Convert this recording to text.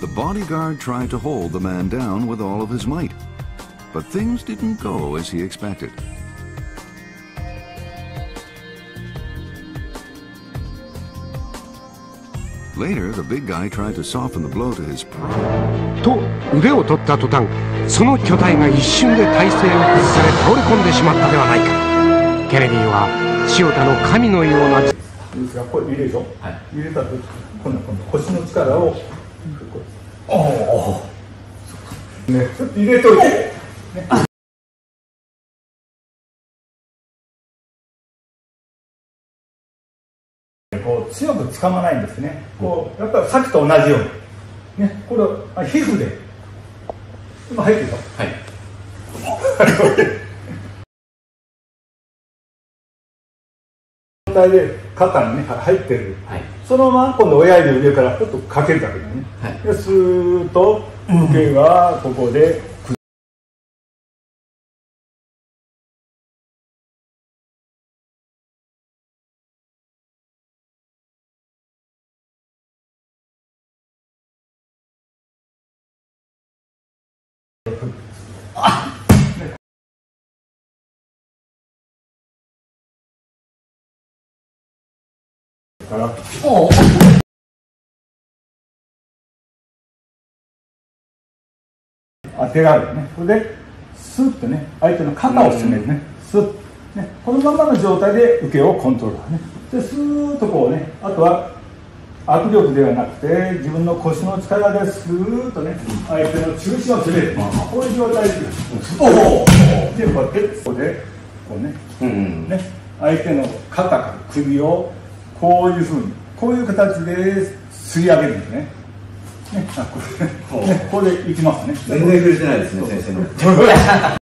The bodyguard tried to hold the man down with all of his might. But things didn't go as he expected. Later, the big guy tried to soften the blow to his pride. と腕を取った途端その巨体が一瞬で体勢を崩され倒れ込んでしまったではないかケネディは塩田の神のようなですがこれ入れるでしょ、入れた時今度今度腰の力を おおねちょっと入れといて、ねこう強く掴まないんですねこうやっぱりさっきと同じようにねこれあ皮膚で今入ってるでしょはい状態で肩にね入ってる、はい。そのまま今度親指上からちょっとかけるだけでね、はい。でスーッと受けがここで、から当てがあるね。これでスッとね相手の肩を攻めるね。スッねこのままの状態で受けをコントロールね。でスーッとこうねあとは握力ではなくて自分の腰の力でスーッとね相手の中心を攻める。こういう状態でおお。でこうやってここでこうねうん。ね、相手の肩から首をこういうふうにこういう形で吸い上げるんですね。ね、あこれねこれでいきますね。全然触れてないですね先生の